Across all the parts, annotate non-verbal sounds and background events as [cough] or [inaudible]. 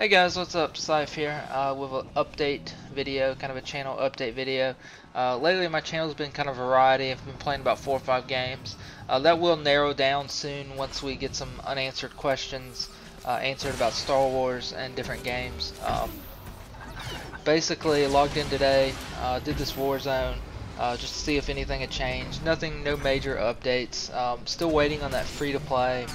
Hey guys, what's up? Scyph here uh, with an update video, kind of a channel update video. Uh, lately my channel's been kind of variety. I've been playing about four or five games. Uh, that will narrow down soon once we get some unanswered questions uh, answered about Star Wars and different games. Um, basically logged in today, uh, did this Warzone uh, just to see if anything had changed. Nothing, no major updates. Um, still waiting on that free-to-play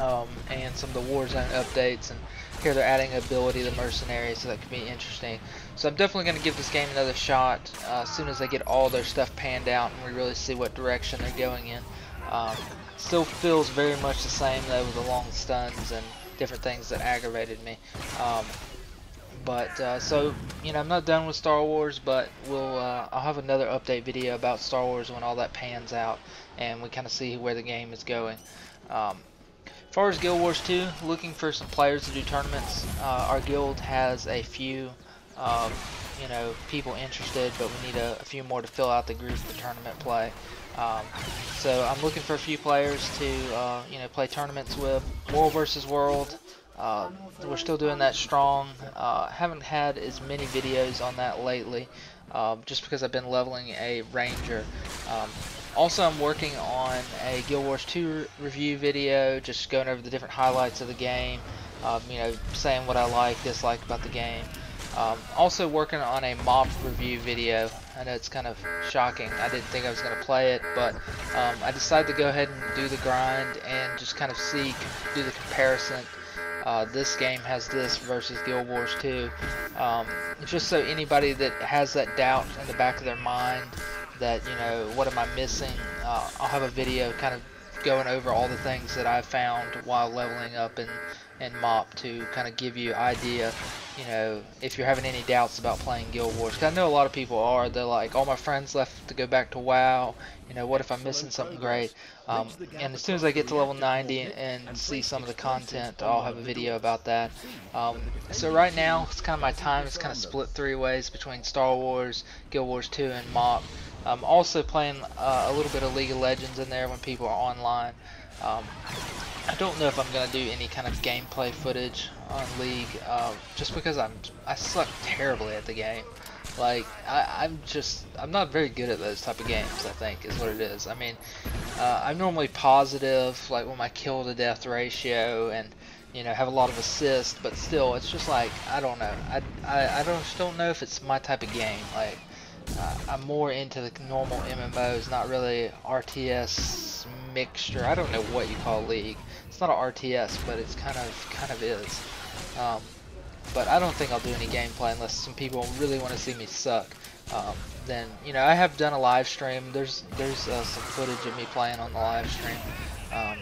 um, and some of the Warzone updates and here they're adding ability to the mercenaries, so that could be interesting. So I'm definitely going to give this game another shot uh, as soon as they get all their stuff panned out and we really see what direction they're going in. Um, still feels very much the same though with the long stuns and different things that aggravated me. Um, but uh, so you know I'm not done with Star Wars, but we'll uh, I'll have another update video about Star Wars when all that pans out and we kind of see where the game is going. Um, as far as Guild Wars 2, looking for some players to do tournaments. Uh, our guild has a few, um, you know, people interested, but we need a, a, few more to fill out the group for tournament play. Um, so I'm looking for a few players to, uh, you know, play tournaments with. World versus World. Uh, we're still doing that strong. Uh, haven't had as many videos on that lately, uh, just because I've been leveling a Ranger. Um, also, I'm working on a Guild Wars 2 review video, just going over the different highlights of the game, um, you know, saying what I like, dislike about the game. Um, also working on a MoP review video. I know it's kind of shocking. I didn't think I was going to play it, but um, I decided to go ahead and do the grind and just kind of see, do the comparison. Uh, this game has this versus Guild Wars 2. Um, just so anybody that has that doubt in the back of their mind that, you know, what am I missing? Uh, I'll have a video kind of going over all the things that I've found while leveling up in, in MoP to kind of give you idea, you know, if you're having any doubts about playing Guild Wars. Cause I know a lot of people are. They're like, all my friends left to go back to WoW. You know, what if I'm missing something great? Um, and as soon as I get to level 90 and see some of the content, I'll have a video about that. Um, so right now, it's kind of my time. is kind of split three ways between Star Wars, Guild Wars 2, and MoP. I'm also playing uh, a little bit of League of Legends in there when people are online. Um, I don't know if I'm gonna do any kind of gameplay footage on League, uh, just because I'm I suck terribly at the game. Like I, am just I'm not very good at those type of games. I think is what it is. I mean, uh, I'm normally positive, like with my kill to death ratio, and you know have a lot of assists, but still it's just like I don't know. I I, I don't just don't know if it's my type of game. Like uh, I'm more into the normal MMOs, not really RTS mixture. I don't know what you call League. It's not an RTS, but it's kind of kind of is. Um, but I don't think I'll do any gameplay unless some people really want to see me suck. Um, then you know I have done a live stream. There's there's uh, some footage of me playing on the live stream. Um,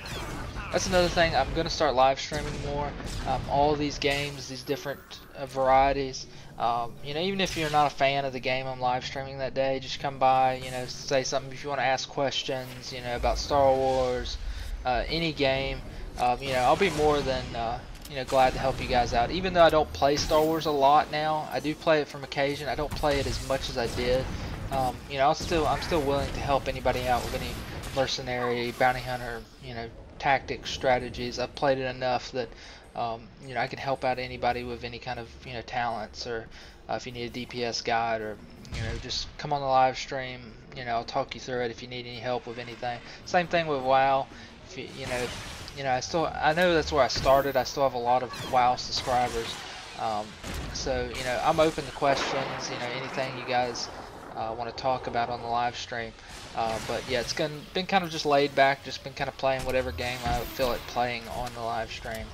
that's another thing. I'm gonna start live streaming more. Um, all these games, these different uh, varieties. Um, you know, even if you're not a fan of the game I'm live streaming that day, just come by, you know, say something if you want to ask questions, you know, about Star Wars, uh, any game. Um, you know, I'll be more than, uh, you know, glad to help you guys out. Even though I don't play Star Wars a lot now, I do play it from occasion. I don't play it as much as I did. Um, you know, I'll still, I'm still willing to help anybody out with any mercenary, bounty hunter, you know, tactics, strategies. I've played it enough that um, you know, I can help out anybody with any kind of you know talents, or uh, if you need a DPS guide, or you know, just come on the live stream. You know, I'll talk you through it if you need any help with anything. Same thing with WoW. If you, you know, you know, I still I know that's where I started. I still have a lot of WoW subscribers. Um, so you know, I'm open to questions. You know, anything you guys uh, want to talk about on the live stream. Uh, but yeah, it's been, been kind of just laid back, just been kind of playing whatever game I feel like playing on the live stream.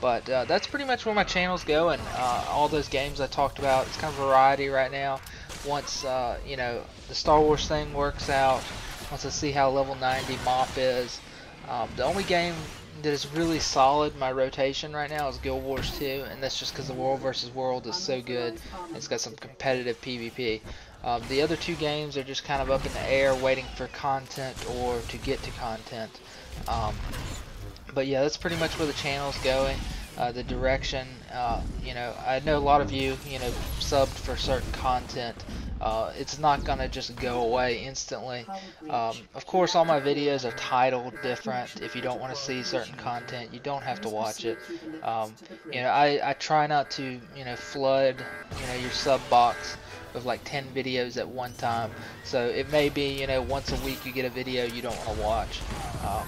But uh, that's pretty much where my channel's going. All those games I talked about, it's kind of variety right now. Once, you know, the Star Wars thing works out, once I see how level 90 MoP is, um, the only game that is really solid my rotation right now is Guild Wars 2, and that's just because the World versus World is so good. It's got some competitive PvP. Um, the other two games are just kind of up in the air, waiting for content or to get to content. Um, but yeah, that's pretty much where the channel's going. uh, the direction. Uh, you know, I know a lot of you, you know, subbed for certain content. Uh, it's not gonna just go away instantly. Um, of course, all my videos are titled different. If you don't want to see certain content, you don't have to watch it. Um, you know, I, I try not to, you know, flood, you know, your sub box with like 10 videos at one time. So it may be, you know, once a week you get a video you don't want to watch. Um,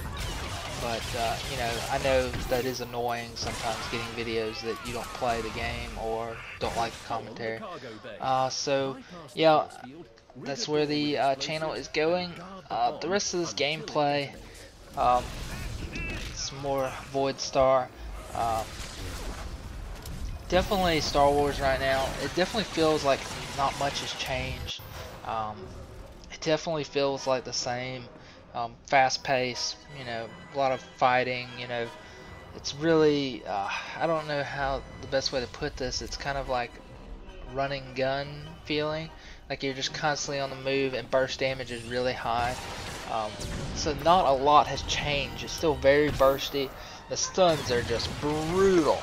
but uh, you know, I know that is annoying sometimes getting videos that you don't play the game or don't like the commentary. Uh, so yeah, that's where the uh, channel is going. Uh, the rest of this gameplay, um, some more Void Star. Um, definitely Star Wars right now. It definitely feels like not much has changed. Um, it definitely feels like the same. Um, fast pace, you know, a lot of fighting, you know. It's really, uh, I don't know how the best way to put this. It's kind of like running gun feeling. Like you're just constantly on the move and burst damage is really high. Um, so not a lot has changed. It's still very bursty. The stuns are just brutal.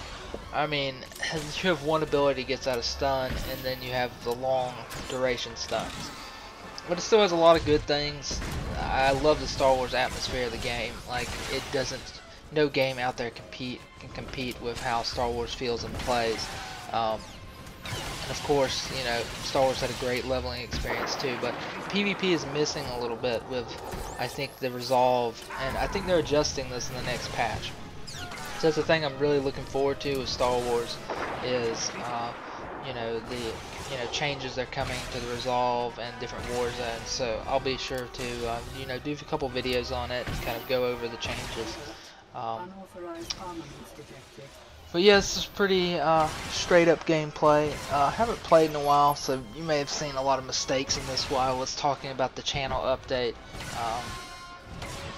I mean, you have one ability gets out of stun, and then you have the long duration stuns. But it still has a lot of good things. I love the Star Wars atmosphere of the game. Like, it doesn't, no game out there compete can compete with how Star Wars feels and plays. Um, and of course, you know, Star Wars had a great leveling experience too, but PvP is missing a little bit with, I think, the Resolve, and I think they're adjusting this in the next patch. So that's the thing I'm really looking forward to with Star Wars is, uh, you know, the you know changes that are coming to the Resolve and different war zones. So I'll be sure to uh, you know do a couple videos on it and kind of go over the changes. Um, but yeah, this is pretty uh, straight up gameplay. Uh, I haven't played in a while, so you may have seen a lot of mistakes in this while I was talking about the channel update. Um,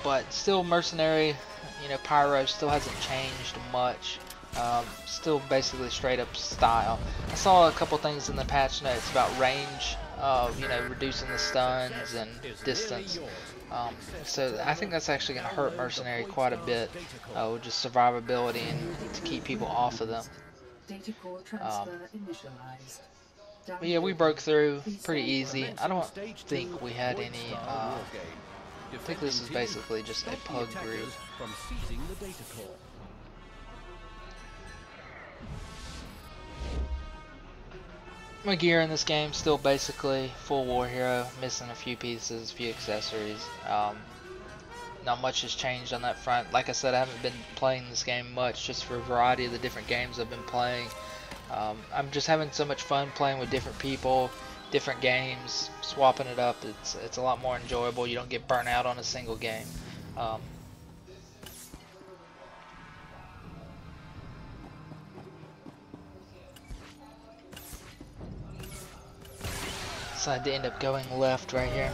but still mercenary you know, Pyro still hasn't changed much. Um, still basically straight up style. I saw a couple things in the patch notes about range, uh, you know, reducing the stuns and distance. Um, so I think that's actually going to hurt Mercenary quite a bit uh, with just survivability and to keep people off of them. Um, yeah, we broke through pretty easy. I don't think we had any uh, I think this is basically just a pug group. From seizing the data core. My gear in this game still basically full war hero, missing a few pieces, a few accessories. Um, not much has changed on that front. Like I said, I haven't been playing this game much, just for a variety of the different games I've been playing. Um, I'm just having so much fun playing with different people, different games, swapping it up. It's it's a lot more enjoyable. You don't get burnt out on a single game. Um, decided to end up going left right here.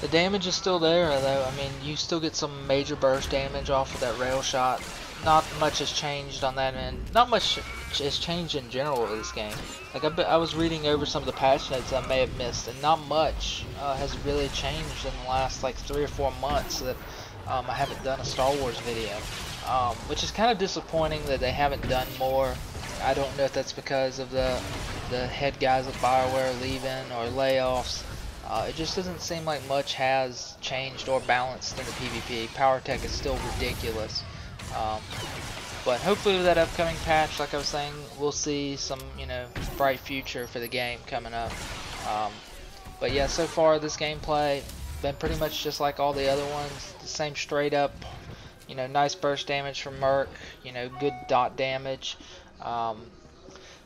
The damage is still there though, I mean you still get some major burst damage off of that rail shot not much has changed on that end. Not much has changed in general with this game. Like I, I was reading over some of the patch notes I may have missed, and not much uh, has really changed in the last like three or four months that um, I haven't done a Star Wars video. Um, which is kind of disappointing that they haven't done more. I don't know if that's because of the the head guys at Bioware leaving or layoffs. Uh, it just doesn't seem like much has changed or balanced in the PvP. Power Tech is still ridiculous. Um, but hopefully with that upcoming patch, like I was saying, we'll see some, you know, bright future for the game coming up. Um, but yeah, so far this gameplay been pretty much just like all the other ones. The same straight up, you know, nice burst damage from Merc, you know, good dot damage. Um,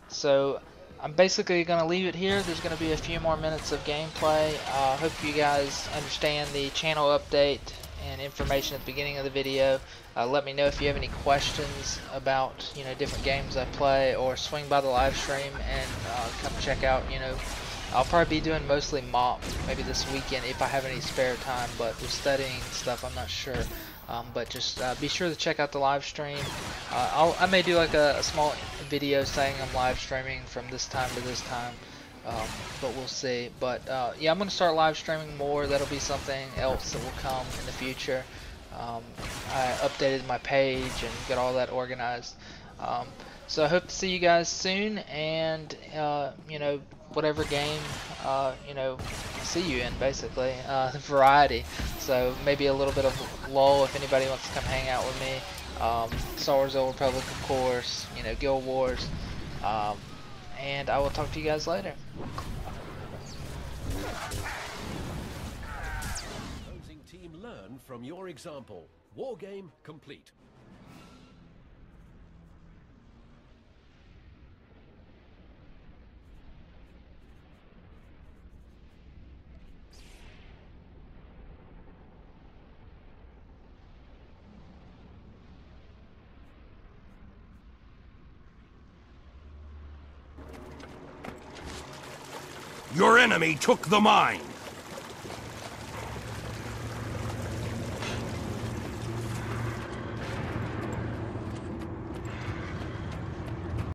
so I'm basically going to leave it here. There's going to be a few more minutes of gameplay. I uh, hope you guys understand the channel update and information at the beginning of the video. Uh, let me know if you have any questions about you know different games I play, or swing by the live stream and uh, come check out. You know, I'll probably be doing mostly MoP maybe this weekend if I have any spare time. But with studying stuff, I'm not sure. Um, but just uh, be sure to check out the live stream. Uh, i may do like a, a, small video saying I'm live streaming from this time to this time. Um, but we'll see. But uh, yeah, I'm gonna start live streaming more. That'll be something else that will come in the future. Um, I updated my page and got all that organized. Um, so I hope to see you guys soon, and uh, you know whatever game uh, you know see you in, basically uh, [laughs] variety. So maybe a little bit of LoL if anybody wants to come hang out with me. Um, Star Wars: Old Republic, of course. You know, Guild Wars. Um, and I will talk to you guys later. Opposing team learn from your example. War game complete. Your enemy took the mine.